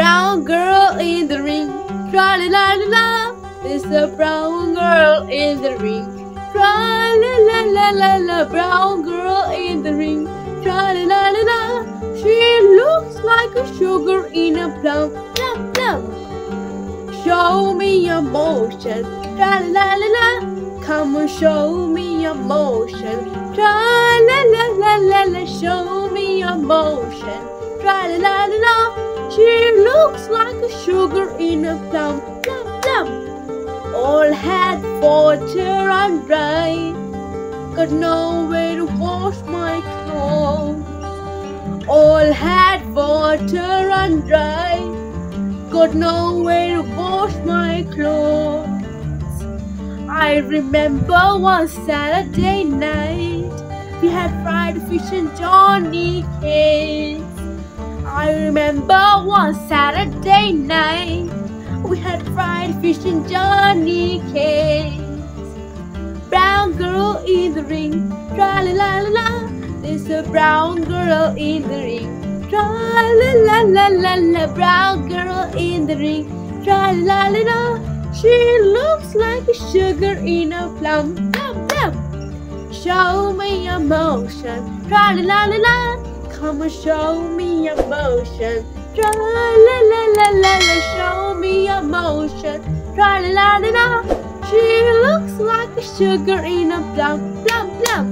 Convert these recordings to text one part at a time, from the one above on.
brown girl in the ring. Tra la la la la. There's a brown girl in the ring. Tra la la la la la. Brown girl in the ring. Tra la la la la. She looks like a sugar in a plum. Plum plum. Show me your motion. Tra la la la la. Come and show me your motion. Tra la la la la la. Show me your motion. Tra la la la la. She looks like a sugar in a plum, plum, plum. All had water and dry, got nowhere to wash my clothes. All had water and dry, got nowhere to wash my clothes. I remember one Saturday night, we had fried fish and Johnny cake. I remember one Saturday night we had fried fish and Johnny cakes. Brown girl in the ring, tra la la la la. There's a brown girl in the ring, tra la la la la la. Brown girl in the ring, tra la la la. She looks like sugar in a plum, plum plum. Show me your motion, tra la la la la. Come and show me your motion. Tra la la la la la, show me your motion. Tra la la la la. She looks like a sugar in a plum, plum, plum.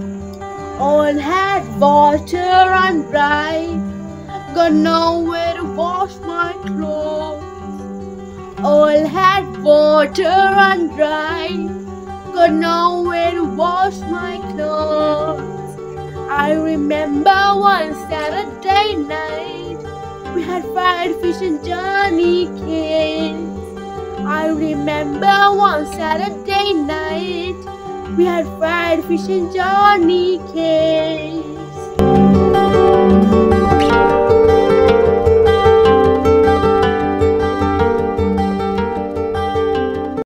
All had water and dry. Got nowhere to wash my clothes. All had water and dry. Got nowhere to wash my clothes. I remember one Saturday night we had fried fish and Johnny cakes. I remember one Saturday night we had fried fish and Johnny cakes.